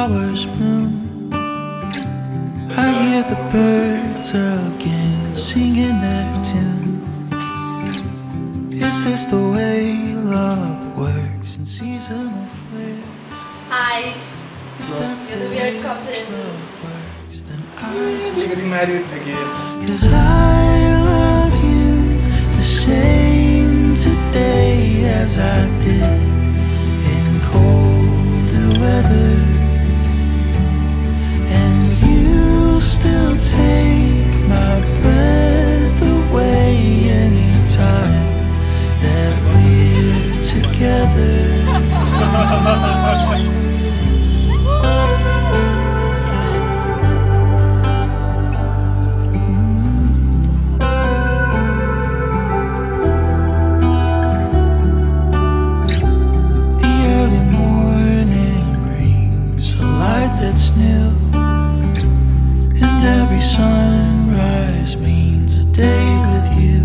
flowers bloom. I hear the birds again singing their tune. Is this the way love works in seasonal flair? Hi, If that's you're the weird couple. love works, then I We're getting married again. Cause I love you the same today as I did day with you.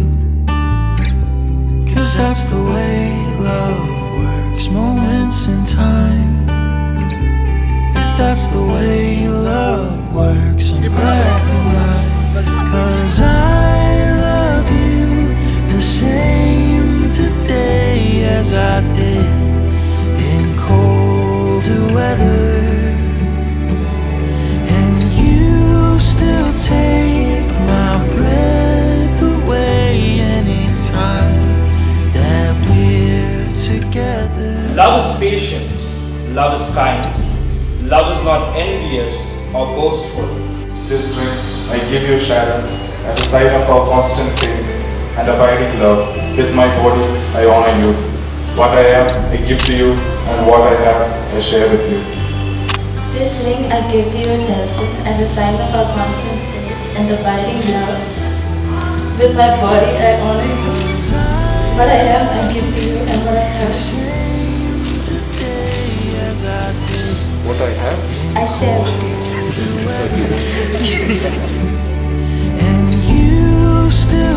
Cause that's the way love works, moments in time. If that's the way love works, I'm glad right. Cause I love you the same love is kind, love is not envious or boastful. This ring I give you, Sharon, as a sign of our constant faith and abiding love. With my body, I honor you. What I am, I give to you, and what I have, I share with you. This ring I give to you, Telson, as a sign of our constant faith and abiding love. With my body, I honor you. What I am, I give to you, and what I have, I you. And you still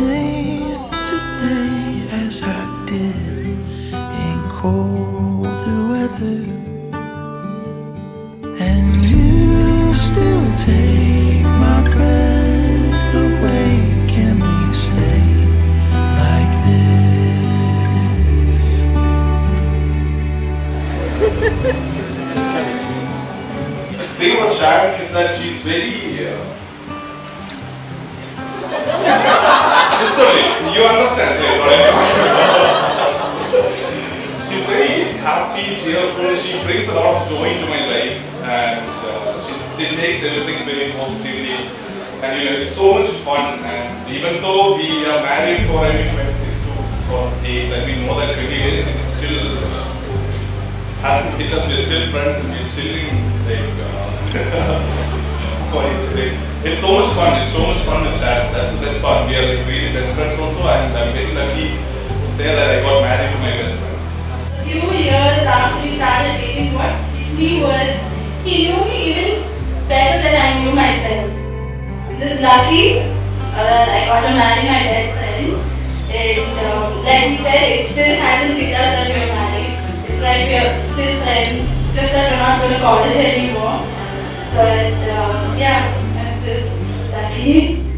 same today as I did in colder weather. And you still take my breath away. Can we stay like the thing about Sharon is that she's very. A lot of joy into my life, and uh, she, takes everything very positively. And you know, it's so much fun. And even though we are married for I mean 26 to for 8, and we know that 20 years, it's still. Uh, hasn't hit us, we're still friends and we're chilling like uh, what is it? It's so much fun, it's so much fun with Chad. That's the best part. We are like really best friends also and I'm very lucky to say that I got married to my best friend. Few years after he was, he knew me even better than I knew myself. I'm just lucky uh, I got to marry my best friend. And um, like he said, it still hasn't hit us that we're married. It's like we're still friends, just that we're not going to college anymore. But um, yeah, I'm just lucky.